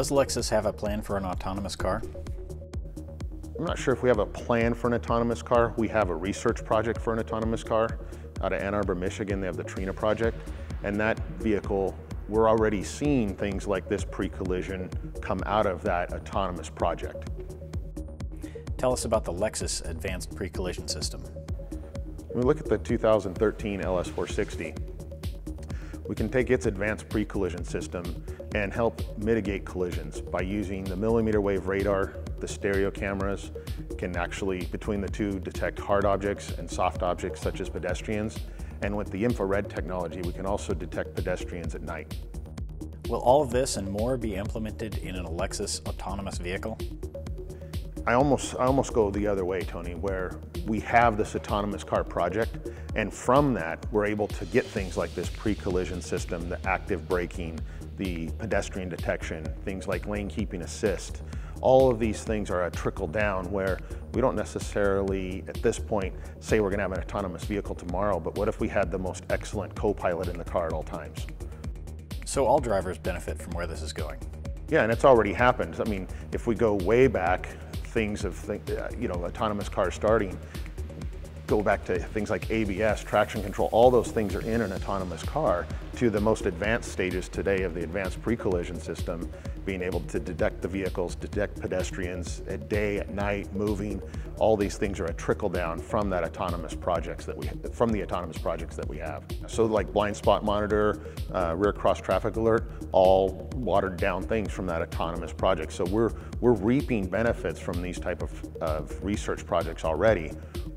Does Lexus have a plan for an autonomous car? I'm not sure if we have a plan for an autonomous car. We have a research project for an autonomous car. Out of Ann Arbor, Michigan, they have the Trina project. And that vehicle, we're already seeing things like this pre-collision come out of that autonomous project. Tell us about the Lexus Advanced Pre-Collision System. When we look at the 2013 LS460, we can take its advanced pre-collision system and help mitigate collisions by using the millimeter wave radar, the stereo cameras, can actually, between the two, detect hard objects and soft objects such as pedestrians. And with the infrared technology, we can also detect pedestrians at night. Will all of this and more be implemented in an Lexus autonomous vehicle? I almost, I almost go the other way, Tony, where we have this autonomous car project, and from that, we're able to get things like this pre-collision system, the active braking, the pedestrian detection, things like lane keeping assist. All of these things are a trickle down where we don't necessarily, at this point, say we're gonna have an autonomous vehicle tomorrow, but what if we had the most excellent co-pilot in the car at all times? So all drivers benefit from where this is going? Yeah, and it's already happened. I mean, if we go way back, things of, uh, you know, autonomous car starting, go back to things like ABS, traction control, all those things are in an autonomous car to the most advanced stages today of the advanced pre-collision system, being able to detect the vehicles, detect pedestrians at day, at night, moving. All these things are a trickle down from that autonomous projects that we, from the autonomous projects that we have. So like blind spot monitor, uh, rear cross traffic alert, all watered down things from that autonomous project. So we're, we're reaping benefits from these type of, of research projects already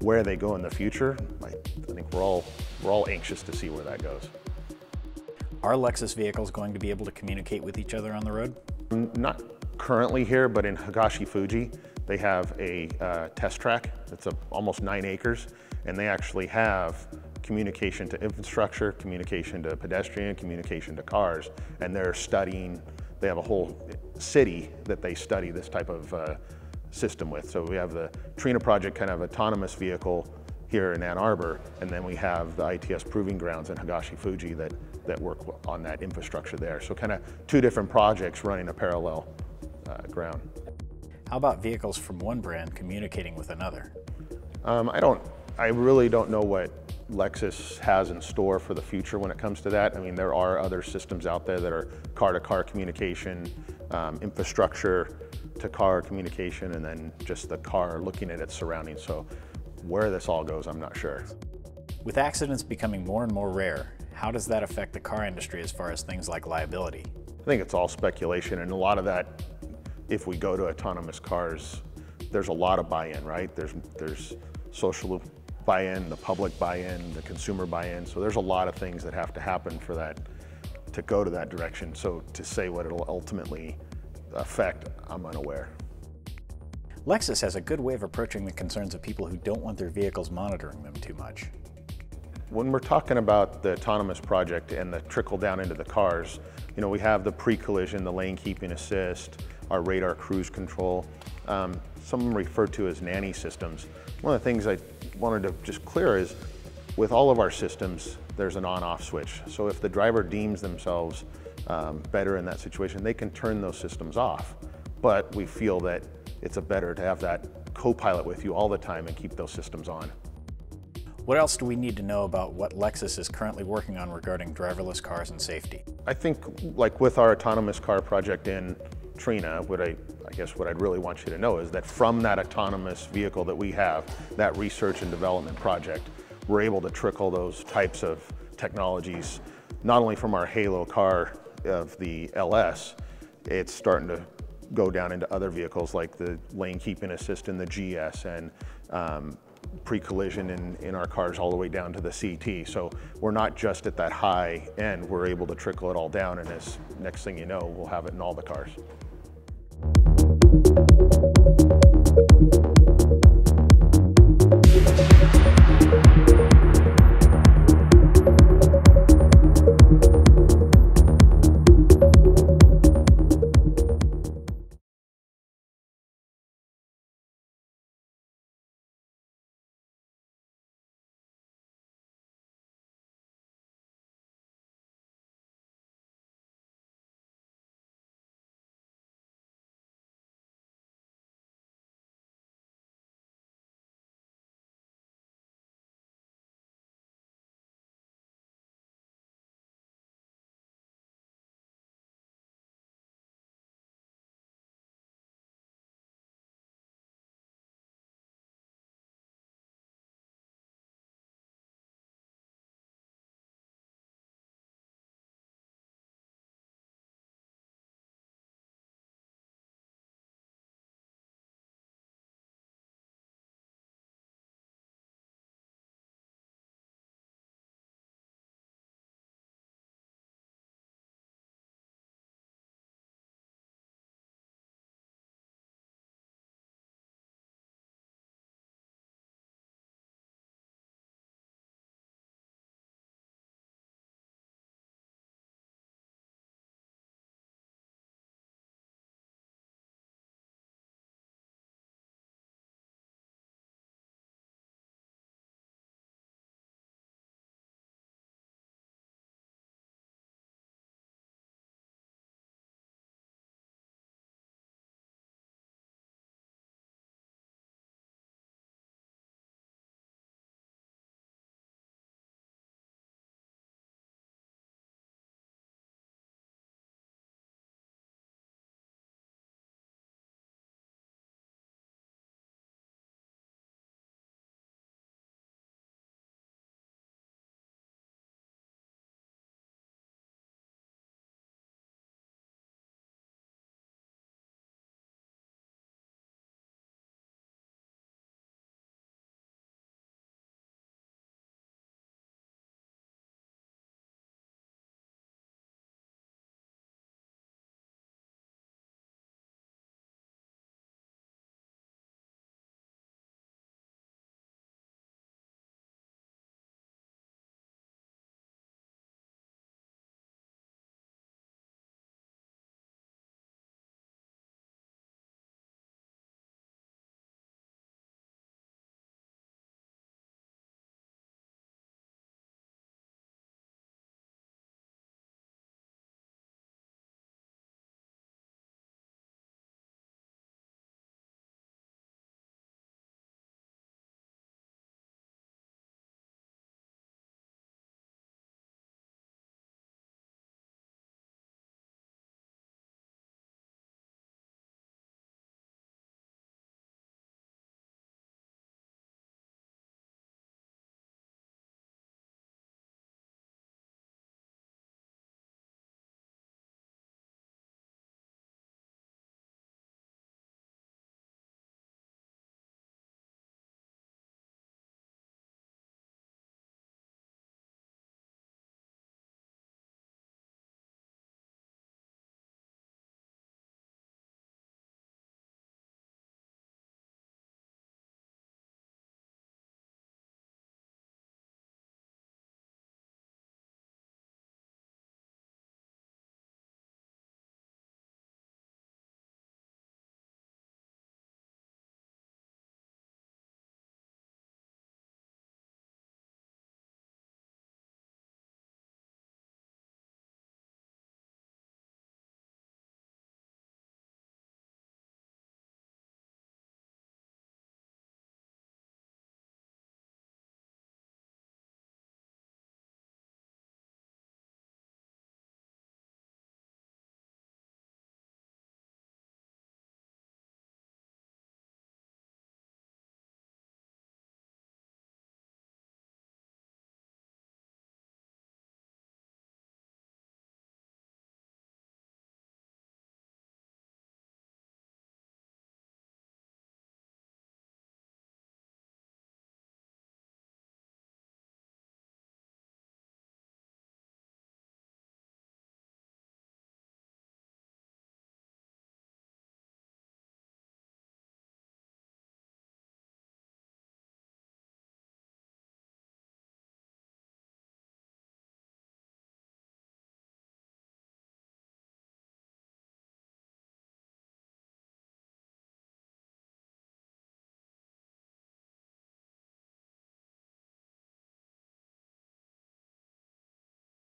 where they go in the future, I, think we're all, we're all anxious to see where that goes. Are Lexus vehicles going to be able to communicate with each other on the road? Not currently here, but in Higashi Fuji, they have a uh, test track that's almost nine acres, and they actually have communication to infrastructure, communication to pedestrian, communication to cars, and they're studying, they have a whole city that they study this type of uh, system with. So we have the Trina project kind of autonomous vehicle here in Ann Arbor, and then we have the ITS proving grounds in Higashi Fuji that, that work on that infrastructure there. So kind of two different projects running a parallel uh, ground. How about vehicles from one brand communicating with another? Um, I don't, I really don't know what Lexus has in store for the future when it comes to that. I mean, there are other systems out there that are car-to-car -car communication, um, infrastructure, to car communication and then just the car looking at its surroundings. So where this all goes, I'm not sure. With accidents becoming more and more rare, how does that affect the car industry as far as things like liability? I think it's all speculation and a lot of that, if we go to autonomous cars, there's a lot of buy-in, right? There's, there's social buy-in, the public buy-in, the consumer buy-in. So there's a lot of things that have to happen for that to go to that direction. So to say what it'll ultimately affect, I'm unaware. Lexus has a good way of approaching the concerns of people who don't want their vehicles monitoring them too much. When we're talking about the autonomous project and the trickle down into the cars, you know, we have the pre-collision, the lane keeping assist, our radar cruise control, um, some referred to as nanny systems. One of the things I wanted to just clear is with all of our systems, there's an on-off switch. So if the driver deems themselves um, better in that situation, they can turn those systems off. But we feel that it's a better to have that co-pilot with you all the time and keep those systems on. What else do we need to know about what Lexus is currently working on regarding driverless cars and safety? I think like with our autonomous car project in Trina, what I, I guess what I'd really want you to know is that from that autonomous vehicle that we have, that research and development project, we're able to trickle those types of technologies, not only from our Halo car of the LS, it's starting to go down into other vehicles like the lane keeping assist in the GS and um, pre-collision in, in our cars all the way down to the CT. So we're not just at that high end, we're able to trickle it all down and as next thing you know, we'll have it in all the cars.